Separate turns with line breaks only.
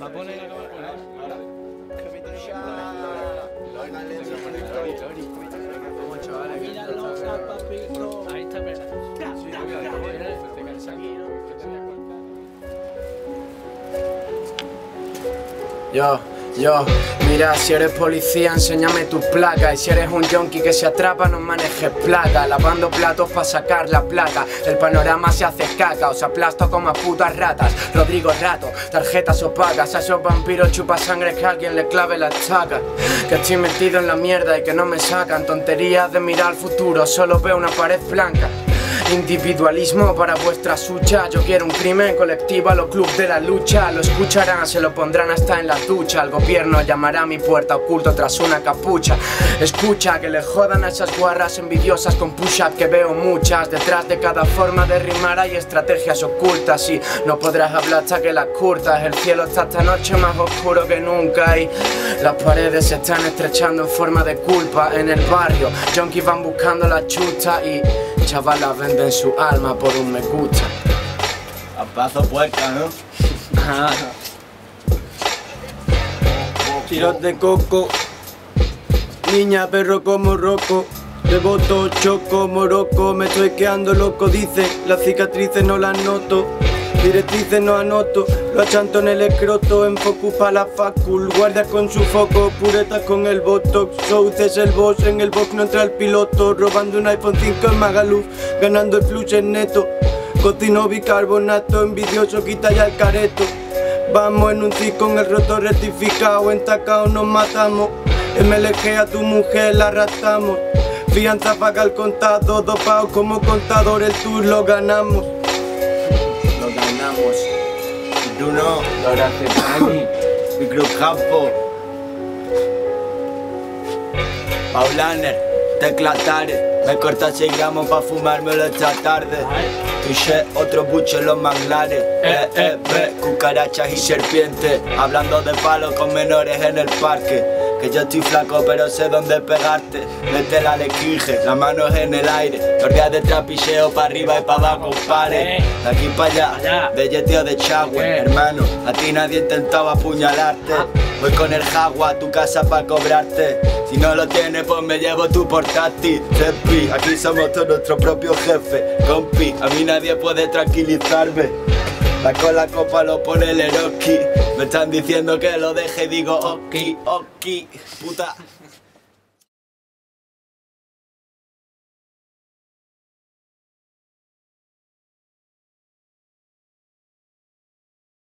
Va a poner.
Yo, yo, mira, si eres policía, enséñame tus placas. Y si eres un yonki que se atrapa, no manejes placa. Lavando platos para sacar la plata. El panorama se hace caca, os aplasto como a putas ratas. Rodrigo Rato, tarjetas opacas. A esos vampiros chupa sangre que alguien le clave la chaca. Que estoy metido en la mierda y que no me sacan. Tonterías de mirar al futuro, solo veo una pared blanca. Individualismo para vuestra sucha. Yo quiero un crimen colectivo a los clubs de la lucha. Lo escucharán, se lo pondrán hasta en la ducha. El gobierno llamará a mi puerta oculto tras una capucha. Escucha que le jodan a esas guarras envidiosas con push-up que veo muchas. Detrás de cada forma de rimar hay estrategias ocultas. Y no podrás hablar hasta que las curtas. El cielo está esta noche más oscuro que nunca. Y las paredes se están estrechando en forma de culpa En el barrio, junkies van buscando la chuta Y chavalas venden su alma por un me gusta
A paso puerca, ¿no?
Tiros de coco, niña perro como roco. Devoto, choco, moroco, me estoy quedando loco, dice, las cicatrices no las noto. Directrices no anoto, lo achanto en el escroto, en focus pa' la facul, guardia con su foco, puretas con el botox, South es el boss, en el box no entra el piloto, robando un iPhone 5 en Magaluf, ganando el flux en neto, cocino bicarbonato, envidioso quita ya el careto, vamos en un cis con el roto rectificado, en tacao nos matamos, MLG a tu mujer la arrastramos, fianza paga el contado, dopados como contador, el tour lo ganamos.
Lo ganamos. Bruno, Lorazepani, Microcampo. Paulaner, tecla tare. Me corta 6 gramos pa' fumármelo esta tarde. Touché otro bucho en los manglares. Eh, eh, ve, cucarachas y serpientes. Hablando de palos con menores en el parque. Que yo estoy flaco pero sé dónde pegarte. Métela al esquije, las manos en el aire. Los días de trapicheo pa' arriba y pa' abajo, pare. De aquí pa' allá, de yeti o de chagüe. Hermano, a ti nadie intentaba apuñalarte. Voy con el jagua a tu casa pa' cobrarte. Si no lo tienes pues me llevo tu portátil. Cepi, aquí somos todos nuestro propio jefe Compi, a mí nadie puede tranquilizarme la con la copa lo pone el Eroski. Me están diciendo que lo deje digo ok, ok, puta